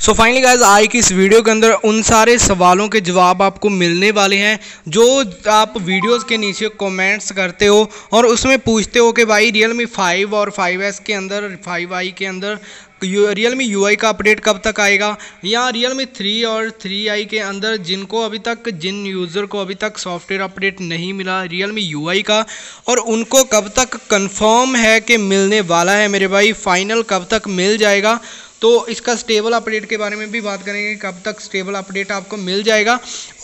So finally guys आज की इस वीडियो के अंदर उन सारे सवालों के जवाब आपको मिलने वाले हैं, जो आप वीडियोस के नीचे कमेंट्स करते हो और उसमें पूछते हो कि भाई रियल मी फाइव और फाइव एस के अंदर फाइव आई के अंदर रियल मी यूआई का अपडेट कब तक आएगा? या रियल मी थ्री और थ्री आई के अंदर जिनको अभी तक, जिन यूज़र को अभी तक सॉफ्टवेयर अपडेट नहीं मिला रियल मी यू का, और उनको कब तक कंफर्म है कि मिलने वाला है मेरे भाई फाइनल कब तक मिल जाएगा? तो इसका स्टेबल अपडेट के बारे में भी बात करेंगे कब तक स्टेबल अपडेट आपको मिल जाएगा।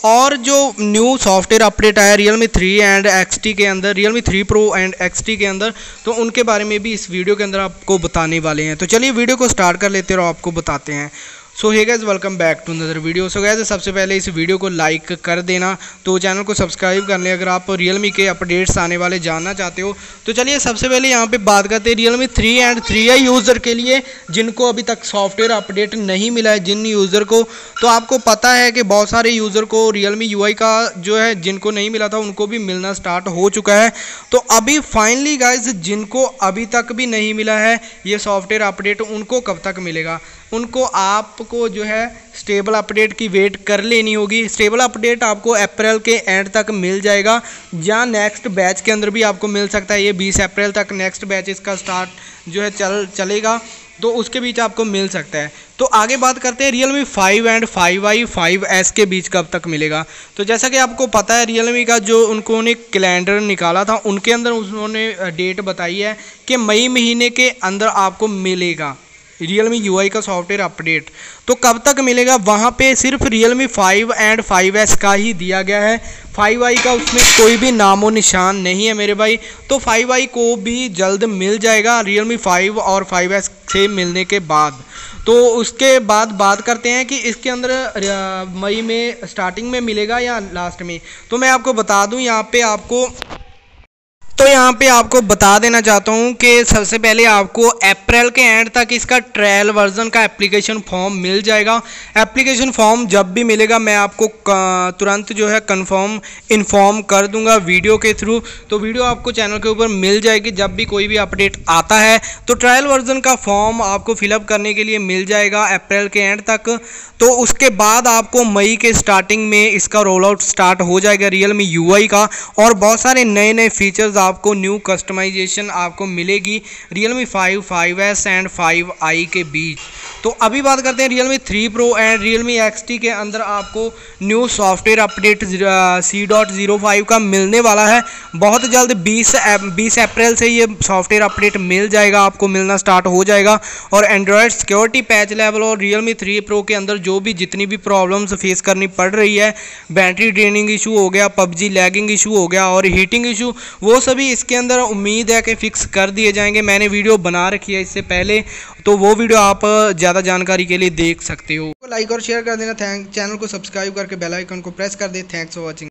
और जो न्यू सॉफ्टवेयर अपडेट आया Realme three and XT के अंदर Realme three pro and XT के अंदर तो उनके बारे में भी इस वीडियो के अंदर आपको बताने वाले हैं। तो चलिए वीडियो को स्टार्ट कर लेते हैं और आपको बताते हैं। So hey guys welcome back to another video so guys सबसे पहले इस वीडियो को लाइक कर देना तो चैनल को सब्सक्राइब कर लें अगर आप रियलमी के अपडेट्स आने वाले जानना चाहते हो तो चलिए सबसे पहले यहाँ पे बात करते हैं Realme three and three I user के लिए, जिनको अभी तक सॉफ्टवेयर अपडेट नहीं मिला है, जिन यूज़र को तो आपको पता है कि बहुत सारे यूज़र को रियलमी यू का जो है, जिनको नहीं मिला था, उनको भी मिलना स्टार्ट हो चुका है। तो अभी फाइनली गाइज़ जिनको अभी तक भी नहीं मिला है, ये सॉफ्टवेयर अपडेट उनको कब तक मिलेगा? उनको आपको जो है स्टेबल अपडेट की वेट कर लेनी होगी। स्टेबल अपडेट आपको अप्रैल के एंड तक मिल जाएगा, या नेक्स्ट बैच के अंदर भी आपको मिल सकता है। ये 20 अप्रैल तक नेक्स्ट बैच इसका स्टार्ट जो है चल, चलेगा तो उसके बीच आपको मिल सकता है। तो आगे बात करते हैं Realme five and five I five S के बीच कब तक मिलेगा? तो जैसा कि आपको पता है रियल मी का जो उनको ने कैलेंडर निकाला था, उनके अंदर उन्होंने डेट बताई है कि मई महीने के अंदर आपको मिलेगा। रियल मी यू का सॉफ्टवेयर अपडेट तो कब तक मिलेगा? वहाँ पे सिर्फ़ Realme five and five S का ही दिया गया है। फाइव आई का उसमें कोई भी नामो निशान नहीं है मेरे भाई। तो फाइव आई को भी जल्द मिल जाएगा रियल मी फाइव और फाइव एस से मिलने के बाद। तो उसके बाद बात करते हैं कि इसके अंदर मई में स्टार्टिंग में मिलेगा या लास्ट में। तो मैं आपको बता दूँ, यहाँ पे आपको तो यहाँ पे आपको बता देना चाहता हूँ कि सबसे पहले आपको अप्रैल के एंड तक इसका ट्रायल वर्जन का एप्लीकेशन फॉर्म मिल जाएगा। एप्लीकेशन फॉर्म जब भी मिलेगा, मैं आपको तुरंत जो है कंफर्म इन्फॉर्म कर दूँगा वीडियो के थ्रू तो वीडियो आपको चैनल के ऊपर मिल जाएगी, जब भी कोई भी अपडेट आता है। तो ट्रायल वर्जन का फॉर्म आपको फिलअप करने के लिए मिल जाएगा अप्रैल के एंड तक। तो उसके बाद आपको मई के स्टार्टिंग में इसका रोल आउट स्टार्ट हो जाएगा रियल मी का। और बहुत सारे नए नए फीचर्स आपको न्यू कस्टमाइजेशन आपको मिलेगी। Realme five five S and five I के बीच। तो अभी बात करते हैं Realme three pro and Realme X T के अंदर आपको new software update C dot zero five का मिलने वाला है। बहुत जल्द बीस बीस अप्रैल से ये सॉफ्टवेयर अपडेट मिल जाएगा, आपको मिलना स्टार्ट हो जाएगा। और एंड्रॉयड सिक्योरिटी पैच लेवल और रियल मी थ्री प्रो के अंदर जो भी जितनी भी प्रॉब्लम्स फेस करनी पड़ रही है बैटरी ड्रेनिंग इशू हो गया, पबजी लैगिंग इशू हो गया और हीटिंग इशू वो सभी इसके अंदर उम्मीद है कि फ़िक्स कर दिए जाएँगे। मैंने वीडियो बना रखी है इससे पहले तो वो वीडियो आप ज़्यादा जानकारी के लिए देख सकते हो। लाइक और शेयर कर देना थैंक चैनल को सब्सक्राइब करके बेलाइकन को प्रेस कर दे। Thanks for watching